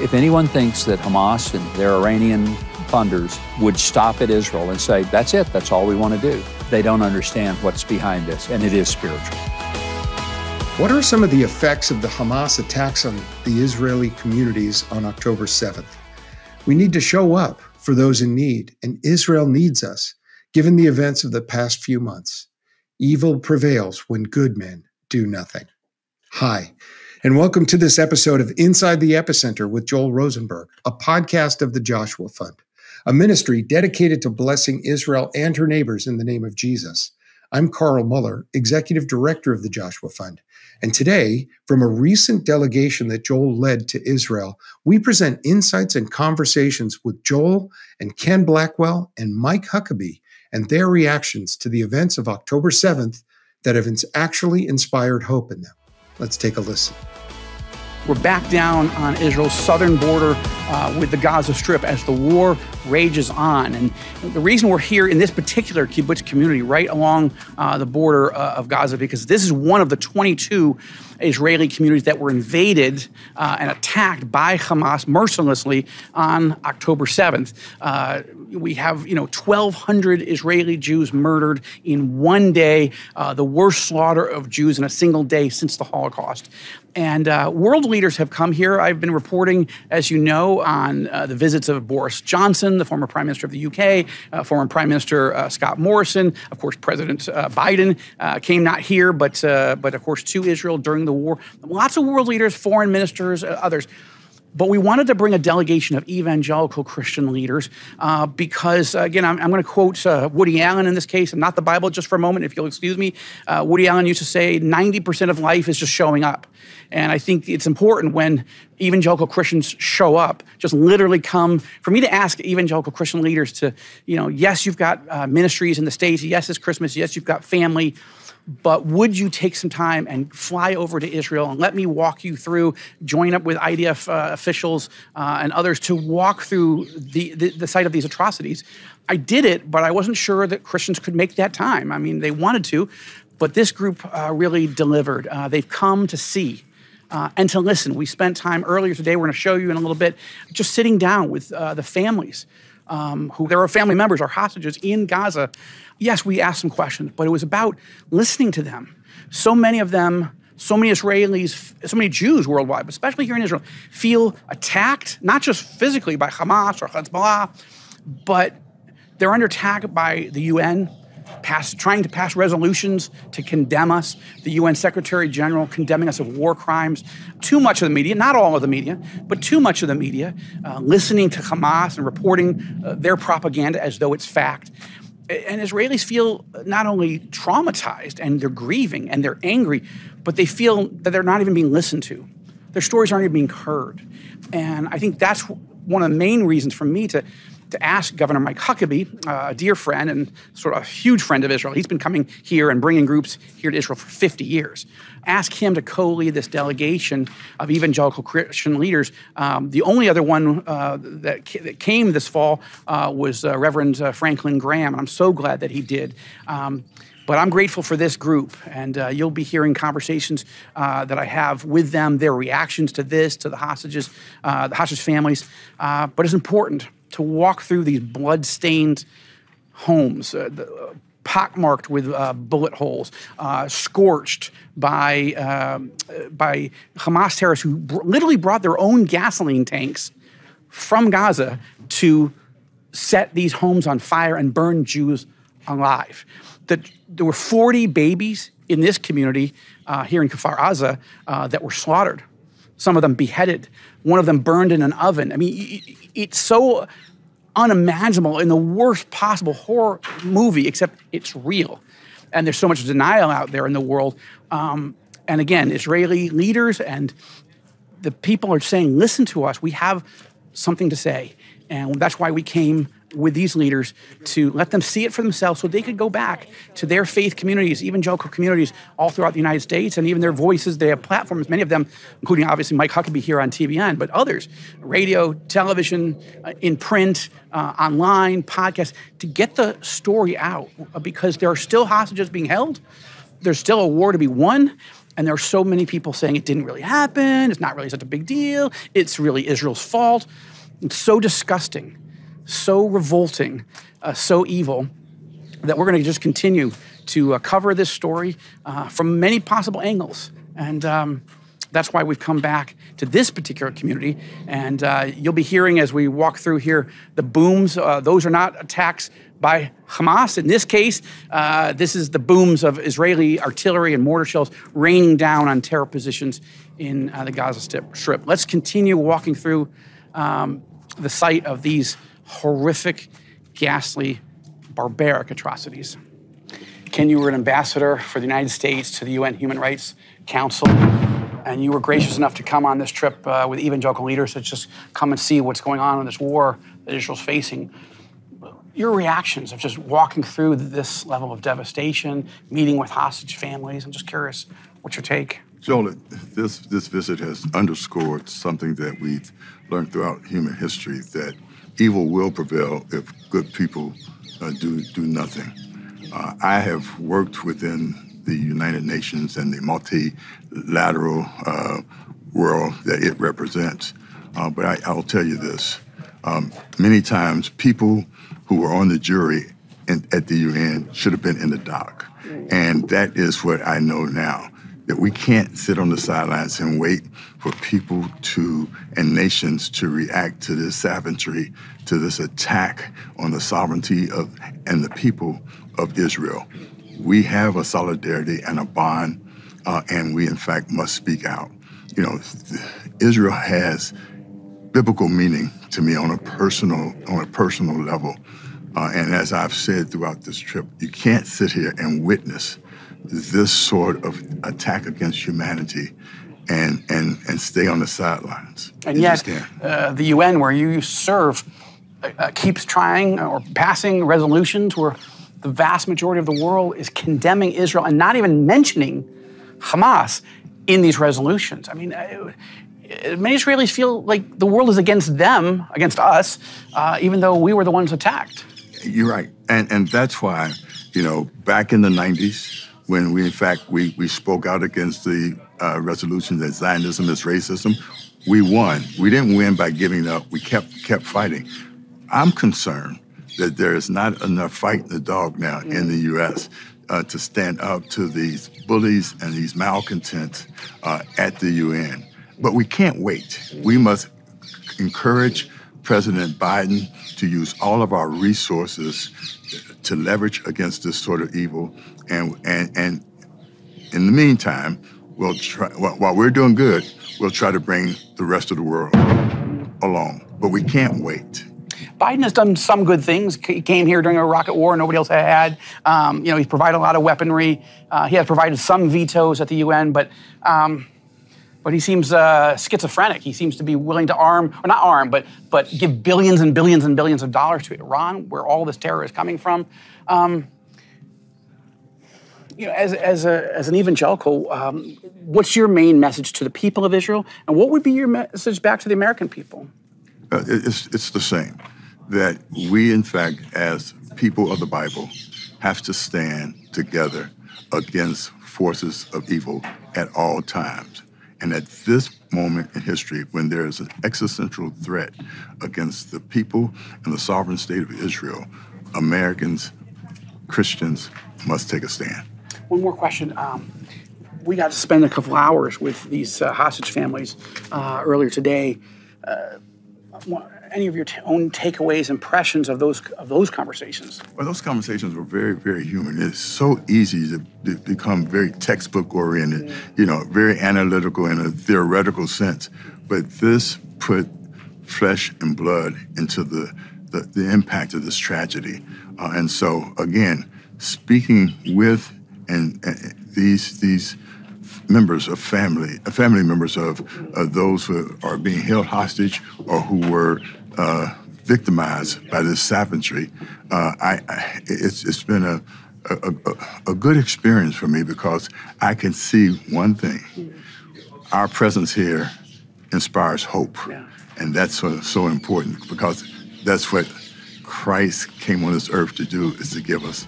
If anyone thinks that Hamas and their Iranian funders would stop at Israel and say, that's it, that's all we want to do, they don't understand what's behind this, and it is spiritual. What are some of the effects of the Hamas attacks on the Israeli communities on October 7th? We need to show up for those in need, and Israel needs us, given the events of the past few months. Evil prevails when good men do nothing. Hi, and welcome to this episode of Inside the Epicenter with Joel Rosenberg, a podcast of the Joshua Fund, a ministry dedicated to blessing Israel and her neighbors in the name of Jesus. I'm Carl Moeller, Executive Director of the Joshua Fund. And today, from a recent delegation that Joel led to Israel, we present insights and conversations with Joel and Ken Blackwell and Mike Huckabee and their reactions to the events of October 7th that have actually inspired hope in them. Let's take a listen. We're back down on Israel's southern border uh, with the Gaza Strip as the war rages on. And the reason we're here in this particular kibbutz community, right along uh, the border uh, of Gaza, because this is one of the 22 Israeli communities that were invaded uh, and attacked by Hamas mercilessly on October 7th. Uh, we have, you know, 1,200 Israeli Jews murdered in one day, uh, the worst slaughter of Jews in a single day since the Holocaust. And uh, world leaders have come here. I've been reporting, as you know, on uh, the visits of Boris Johnson, the former Prime Minister of the UK, uh, former Prime Minister uh, Scott Morrison, of course, President uh, Biden uh, came not here, but but of course to Israel during the war. Lots of world leaders, foreign ministers, others. But we wanted to bring a delegation of evangelical Christian leaders uh, because, uh, again, I'm, I'm going to quote uh, Woody Allen in this case, and not the Bible just for a moment, if you'll excuse me. Uh, Woody Allen used to say 90% of life is just showing up. And I think it's important when evangelical Christians show up, just literally come, for me to ask evangelical Christian leaders to, you know, yes, you've got uh, ministries in the States, yes, it's Christmas, yes, you've got family but would you take some time and fly over to Israel and let me walk you through, join up with IDF uh, officials uh, and others to walk through the, the, the site of these atrocities? I did it, but I wasn't sure that Christians could make that time. I mean, they wanted to, but this group uh, really delivered. Uh, they've come to see. Uh, and to listen. We spent time earlier today, we're going to show you in a little bit, just sitting down with uh, the families um, who there are family members are hostages in Gaza yes, we asked some questions, but it was about listening to them. So many of them, so many Israelis, so many Jews worldwide, but especially here in Israel, feel attacked, not just physically by Hamas or Hezbollah, but they're under attack by the UN, pass, trying to pass resolutions to condemn us, the UN Secretary General condemning us of war crimes. Too much of the media, not all of the media, but too much of the media, uh, listening to Hamas and reporting uh, their propaganda as though it's fact and Israelis feel not only traumatized and they're grieving and they're angry, but they feel that they're not even being listened to. Their stories aren't even being heard. And I think that's one of the main reasons for me to to ask Governor Mike Huckabee, uh, a dear friend and sort of a huge friend of Israel. He's been coming here and bringing groups here to Israel for 50 years. Ask him to co lead this delegation of evangelical Christian leaders. Um, the only other one uh, that, that, came this fall uh, was uh, Reverend uh, Franklin Graham, and I'm so glad that he did. Um, but I'm grateful for this group, and uh, you'll be hearing conversations uh, that I have with them, their reactions to this, to the hostages, uh, the hostage families. Uh, but it's important to walk through these blood-stained homes, uh, the, pockmarked with uh, bullet holes, uh, scorched by, um, by Hamas terrorists who br- literally brought their own gasoline tanks from Gaza to set these homes on fire and burn Jews alive. That there were 40 babies in this community uh, here in Kfar Aza uh, that were slaughtered. Some of them beheaded. One of them burned in an oven. I mean, it's so unimaginable in the worst possible horror movie, except it's real. And there's so much denial out there in the world. Um, and again, Israeli leaders and the people are saying, listen to us. We have something to say. And that's why we came with these leaders to let them see it for themselves so they could go back to their faith communities, evangelical communities all throughout the United States, and even their voices. They have platforms, many of them, including obviously Mike Huckabee here on TBN, but others, radio, television, uh, in print, uh, online, podcasts, to get the story out because there are still hostages being held. There's still a war to be won. And there are so many people saying it didn't really happen, it's not really such a big deal, it's really Israel's fault. It's so disgusting, so revolting, uh, so evil that we're going to just continue to uh, cover this story uh, from many possible angles. And um, that's why we've come back to this particular community. And uh, you'll be hearing as we walk through here the booms. Uh, those are not attacks by Hamas. In this case, uh, this is the booms of Israeli artillery and mortar shells raining down on terror positions in uh, the Gaza Strip. Let's continue walking through um, the site of these horrific, ghastly, barbaric atrocities. Ken, you were an ambassador for the United States to the UN Human Rights Council and you were gracious enough to come on this trip uh, with evangelical leaders to just come and see what's going on in this war that Israel's facing. Your reactions of just walking through this level of devastation, meeting with hostage families, I'm just curious, what's your take? Joel, this, this visit has underscored something that we've learned throughout human history that evil will prevail if good people uh, do, do nothing. Uh, I have worked within the United Nations and the multilateral uh, world that it represents. Uh, but I, will tell you this um, many times, people who were on the jury in, at the UN should have been in the dock. And that is what I know now that we can't sit on the sidelines and wait for people to and nations to react to this savagery, to this attack on the sovereignty of and the people of Israel we have a solidarity and a bond, uh, and we in fact must speak out. You know, Israel has biblical meaning to me on a personal on a personal level, uh, and as I've said throughout this trip, you can't sit here and witness this sort of attack against humanity and and and stay on the sidelines. And yet, uh, the UN, where you serve, uh, keeps trying or passing resolutions where the vast majority of the world is condemning Israel and not even mentioning Hamas in these resolutions. I mean, uh, many Israelis feel like the world is against them, against us, uh, even though we were the ones attacked. You're right, and and that's why, you know, back in the '90s, when we in fact we we spoke out against the uh, resolution that Zionism is racism, we won. We didn't win by giving up. We kept kept fighting. I'm concerned that there is not enough fight in the dog now mm. in the U.S. Uh, to stand up to these bullies and these malcontents uh, at the UN. But we can't wait. We must encourage President Biden to use all of our resources to leverage against this sort of evil. And, and, and in the meantime, we'll try, while we're doing good, we'll try to bring the rest of the world along. But we can't wait. Biden has done some good things. He came here during a rocket war nobody else had. Um, you know, he's provided a lot of weaponry. Uh, he has provided some vetoes at the UN, but um, but he seems uh, schizophrenic. He seems to be willing to arm, or not arm, but but give billions and billions and billions of dollars to Iran, where all this terror is coming from. Um, you know, as, as, a, as an evangelical, um, what's your main message to the people of Israel, and what would be your message back to the American people? Uh, it's, it's the same that we, in fact, as people of the Bible, have to stand together against forces of evil at all times. And at this moment in history, when there is an existential threat against the people and the sovereign state of Israel, Americans, Christians must take a stand. One more question. Um, we got to spend a couple hours with these uh, hostage families uh, earlier today. Uh, any of your own takeaways, impressions of those of those conversations? Well, those conversations were very, very human. It's so easy to, to become very textbook oriented, mm you know, very analytical in a theoretical sense. But this put flesh and blood into the the, the impact of this tragedy. Uh, and so, again, speaking with and, and these these members of family, uh, family members of, of those who are being held hostage or who were uh, victimized by this savagery. Uh, I, I, it's, it's been a, a, a, a, good experience for me because I can see one thing. Our presence here inspires hope. And that's so, so important because that's what Christ came on this earth to do is to give us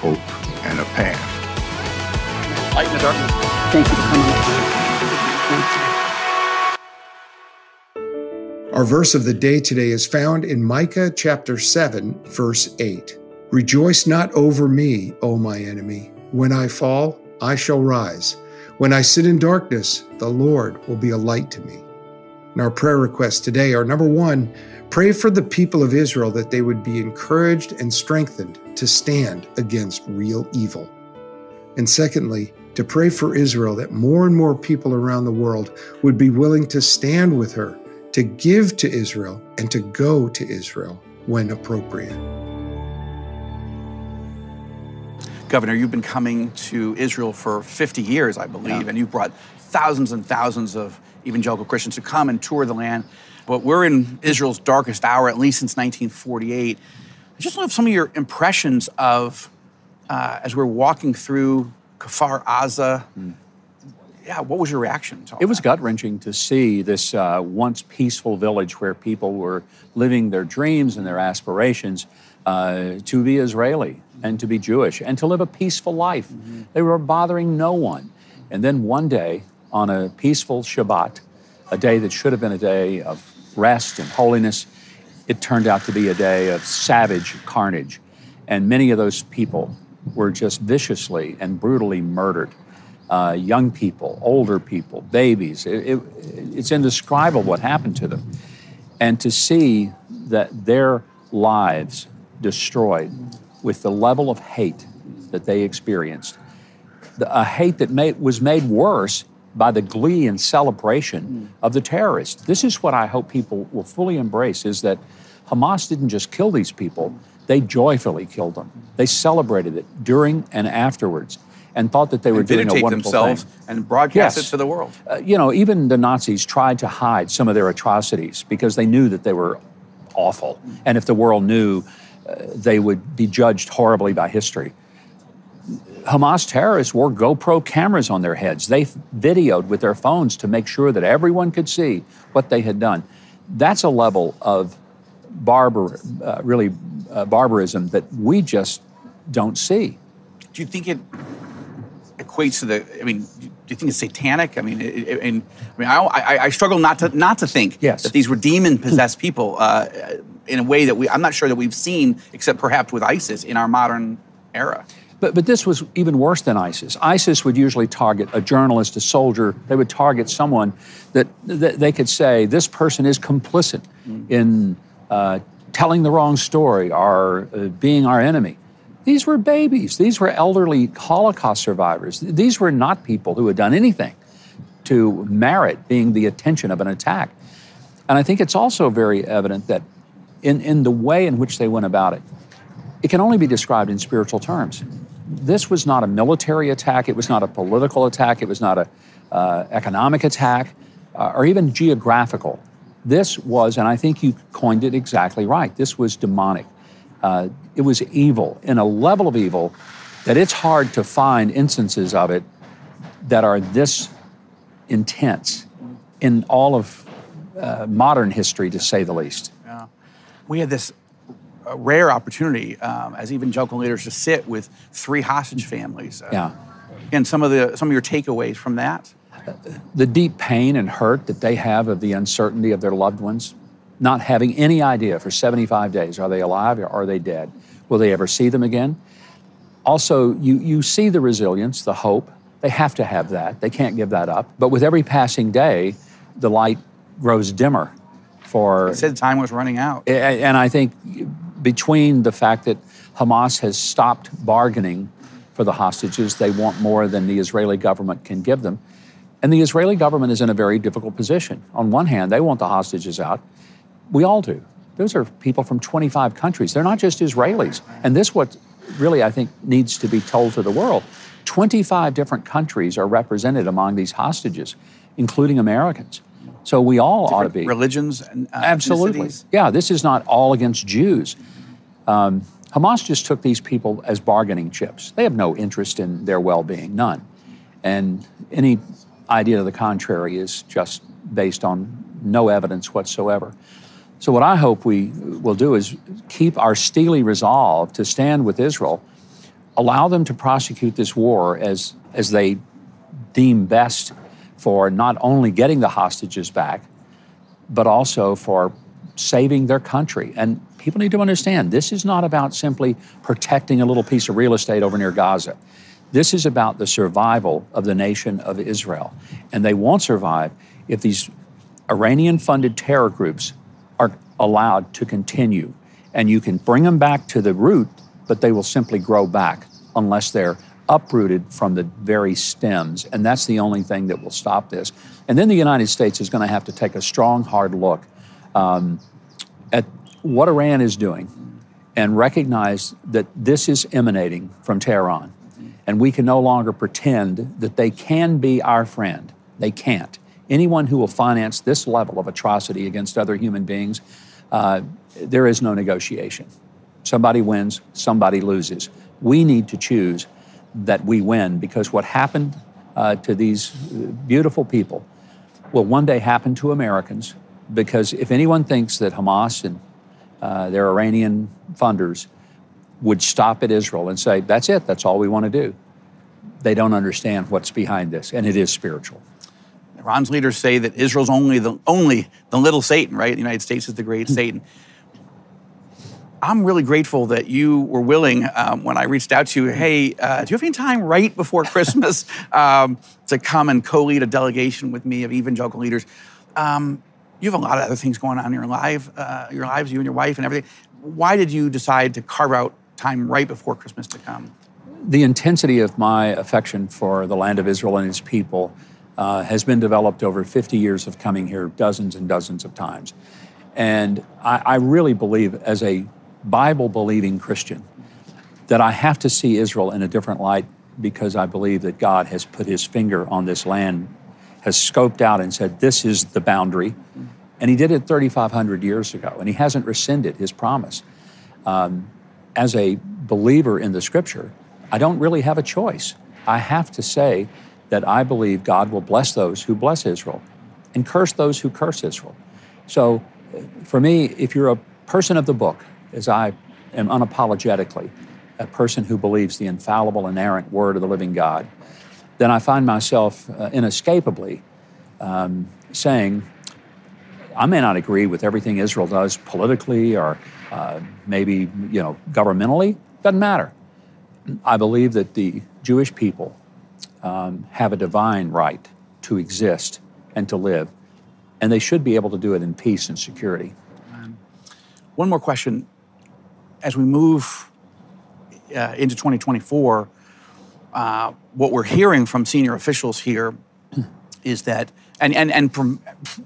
hope and a path. Light in the darkness. Thank you for coming. Our verse of the day today is found in Micah chapter 7, verse 8. Rejoice not over me, O my enemy. When I fall, I shall rise. When I sit in darkness, the Lord will be a light to me. And our prayer requests today are number one, pray for the people of Israel that they would be encouraged and strengthened to stand against real evil. And secondly, to pray for Israel that more and more people around the world would be willing to stand with her to give to Israel and to go to Israel when appropriate. Governor, you've been coming to Israel for 50 years, I believe, yeah. and you've brought thousands and thousands of evangelical Christians to come and tour the land. But we're in Israel's darkest hour, at least since 1948. I just want some of your impressions of, uh, as we're walking through Kfar Aza, mm yeah, what was your reaction to It was gut wrenching to see this uh, once peaceful village where people were living their dreams and their aspirations uh, to be Israeli and to be Jewish and to live a peaceful life. Mm-hmm. They were bothering no one. And then one day, on a peaceful Shabbat, a day that should have been a day of rest and holiness, it turned out to be a day of savage carnage. And many of those people were just viciously and brutally murdered uh, young people, older people, babies. It, it, it's indescribable what happened to them. And to see that their lives destroyed with the level of hate that they experienced, the, a hate that made, was made worse by the glee and celebration of the terrorists. This is what I hope people will fully embrace is that Hamas didn't just kill these people, they joyfully killed them. They celebrated it during and afterwards and thought that they were doing a wonderful themselves thing. and broadcast yes. it to the world. Uh, you know, even the Nazis tried to hide some of their atrocities because they knew that they were awful, and if the world knew, uh, they would be judged horribly by history. Hamas terrorists wore GoPro cameras on their heads. They videoed with their phones to make sure that everyone could see what they had done. That's a level of barbar, uh, really uh, barbarism that we just don't see. Do you think it equates to the. I mean, do you think it's satanic? I mean, it, and I mean, I, I, I, struggle not to not to think yes. that these were demon possessed people uh, in a way that we. I'm not sure that we've seen, except perhaps with ISIS in our modern era. But, but this was even worse than ISIS. ISIS would usually target a journalist, a soldier. They would target someone that, that they could say, this person is complicit mm. in uh, telling the wrong story or uh, being our enemy. These were babies. These were elderly Holocaust survivors. These were not people who had done anything to merit being the attention of an attack. And I think it's also very evident that in, in the way in which they went about it, it can only be described in spiritual terms. This was not a military attack, it was not a political attack, it was not an uh, economic attack, uh, or even geographical. This was, and I think you coined it exactly right, this was demonic. Uh, it was evil in a level of evil that it's hard to find instances of it that are this intense in all of uh, modern history, to say the least. Yeah. We had this uh, rare opportunity um, as evangelical leaders to sit with three hostage families. Uh, yeah. And some of the some of your takeaways from that. The deep pain and hurt that they have of the uncertainty of their loved ones, not having any idea for 75 days are they alive or are they dead? Will they ever see them again? Also, you, you see the resilience, the hope. They have to have that. They can't give that up. But with every passing day, the light grows dimmer for. They said time was running out. And I think between the fact that Hamas has stopped bargaining for the hostages, they want more than the Israeli government can give them. And the Israeli government is in a very difficult position. On one hand, they want the hostages out. We all do. Those are people from 25 countries. They're not just Israelis. And this what really I think needs to be told to the world. 25 different countries are represented among these hostages, including Americans. So we all different ought to be religions and uh, absolutely. Yeah, this is not all against Jews. Um, Hamas just took these people as bargaining chips. They have no interest in their well-being, none. And any idea to the contrary is just based on no evidence whatsoever. So, what I hope we will do is keep our steely resolve to stand with Israel, allow them to prosecute this war as, as they deem best for not only getting the hostages back, but also for saving their country. And people need to understand this is not about simply protecting a little piece of real estate over near Gaza. This is about the survival of the nation of Israel. And they won't survive if these Iranian funded terror groups are allowed to continue. And you can bring them back to the root, but they will simply grow back unless they're uprooted from the very stems. And that's the only thing that will stop this. And then the United States is going to have to take a strong, hard look um, at what Iran is doing and recognize that this is emanating from Tehran. And we can no longer pretend that they can be our friend. They can't. Anyone who will finance this level of atrocity against other human beings, uh, there is no negotiation. Somebody wins, somebody loses. We need to choose that we win because what happened uh, to these beautiful people will one day happen to Americans. Because if anyone thinks that Hamas and uh, their Iranian funders would stop at Israel and say, that's it, that's all we want to do, they don't understand what's behind this, and it is spiritual. Iran's leaders say that Israel's only the only the little Satan, right? The United States is the great hmm. Satan. I'm really grateful that you were willing um, when I reached out to you. Hey, uh, do you have any time right before Christmas um, to come and co-lead a delegation with me of evangelical leaders? Um, you have a lot of other things going on in your life, uh, your lives, you and your wife, and everything. Why did you decide to carve out time right before Christmas to come? The intensity of my affection for the land of Israel and its people uh, has been developed over 50 years of coming here dozens and dozens of times. And I, I really believe, as a Bible believing Christian, that I have to see Israel in a different light because I believe that God has put his finger on this land, has scoped out and said, This is the boundary. And he did it 3,500 years ago, and he hasn't rescinded his promise. Um, as a believer in the scripture, I don't really have a choice. I have to say that I believe God will bless those who bless Israel and curse those who curse Israel. So, for me, if you're a person of the book, as I am unapologetically a person who believes the infallible, inerrant word of the living God, then I find myself uh, inescapably um, saying, I may not agree with everything Israel does politically or uh, maybe you know governmentally. Doesn't matter. I believe that the Jewish people um, have a divine right to exist and to live, and they should be able to do it in peace and security. One more question as we move uh, into 2024, uh, what we're hearing from senior officials here is that, and, and, and from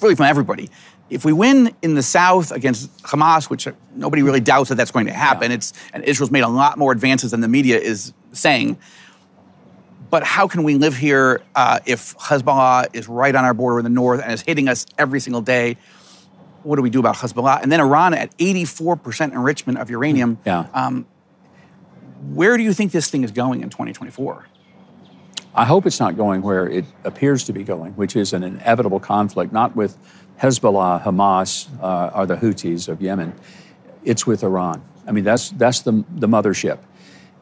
really from everybody, if we win in the South against Hamas, which nobody really doubts that that's going to happen, yeah. it's, and Israel's made a lot more advances than the media is saying. But how can we live here uh, if Hezbollah is right on our border in the north and is hitting us every single day? what do we do about Hezbollah? And then Iran at 84% enrichment of uranium. Yeah. Um, where do you think this thing is going in 2024? I hope it's not going where it appears to be going, which is an inevitable conflict, not with Hezbollah, Hamas, uh, or the Houthis of Yemen. It's with Iran. I mean, that's, that's the, the mothership.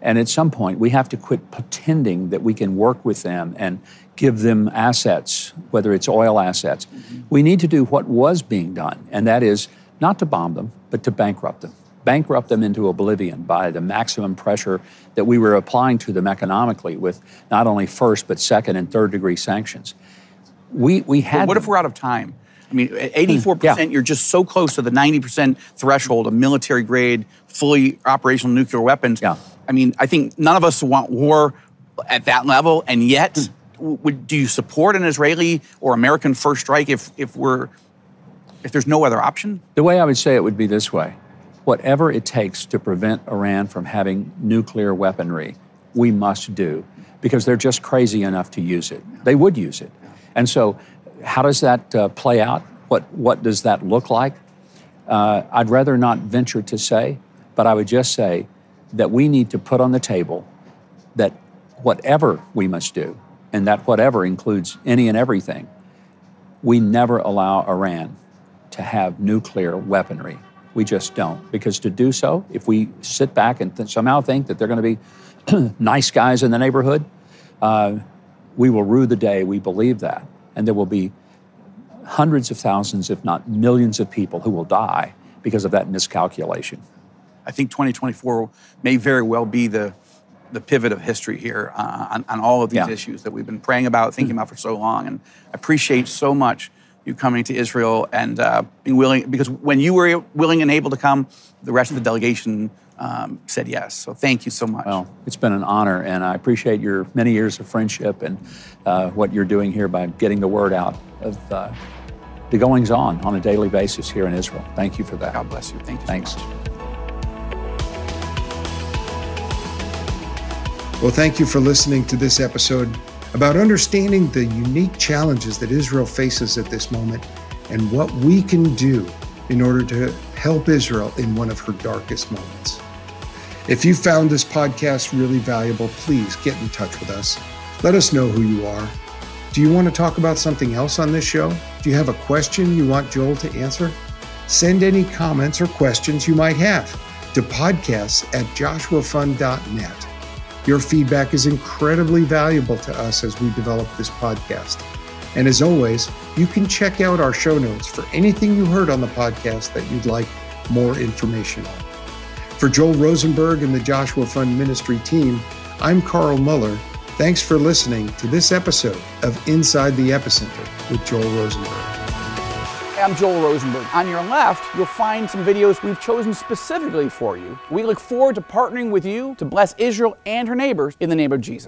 And at some point, we have to quit pretending that we can work with them and give them assets, whether it's oil assets. Mm-hmm. We need to do what was being done, and that is not to bomb them, but to bankrupt them. Bankrupt them into oblivion by the maximum pressure that we were applying to them economically with not only first, but second and third degree sanctions. We, we had. But what if we're out of time? I mean, 84%, yeah. you're just so close to the 90% threshold of military grade, fully operational nuclear weapons. Yeah. I mean, I think none of us want war at that level, and yet, mm. would, do you support an Israeli or American first strike if, if we're if there's no other option? The way I would say it would be this way: whatever it takes to prevent Iran from having nuclear weaponry, we must do, because they're just crazy enough to use it. They would use it, and so how does that uh, play out? What what does that look like? Uh, I'd rather not venture to say, but I would just say that we need to put on the table that whatever we must do, and that whatever includes any and everything, we never allow Iran to have nuclear weaponry. We just don't. Because to do so, if we sit back and th- somehow think that they're going to be nice guys in the neighborhood, uh, we will rue the day we believe that. And there will be hundreds of thousands, if not millions of people who will die because of that miscalculation. I think 2024 may very well be the the pivot of history here uh, on, on, all of these yeah. issues that we've been praying about, thinking about for so long. And I appreciate so much you coming to Israel and uh, being willing, because when you were willing and able to come, the rest of the delegation um, said yes. So thank you so much. Well, it's been an honor, and I appreciate your many years of friendship and uh, what you're doing here by getting the word out of uh, the goings on on a daily basis here in Israel. Thank you for that. God bless you. Thank you. Thanks. So Well, thank you for listening to this episode about understanding the unique challenges that Israel faces at this moment and what we can do in order to help Israel in one of her darkest moments. If you found this podcast really valuable, please get in touch with us. Let us know who you are. Do you want to talk about something else on this show? Do you have a question you want Joel to answer? Send any comments or questions you might have to podcasts at joshuafund.net. Your feedback is incredibly valuable to us as we develop this podcast. And as always, you can check out our show notes for anything you heard on the podcast that you'd like more information on. For Joel Rosenberg and the Joshua Fund Ministry team, I'm Carl Moeller. Thanks for listening to this episode of Inside the Epicenter with Joel Rosenberg. I'm Joel Rosenberg. On your left, you'll find some videos we've chosen specifically for you. We look forward to partnering with you to bless Israel and her neighbors in the name of Jesus.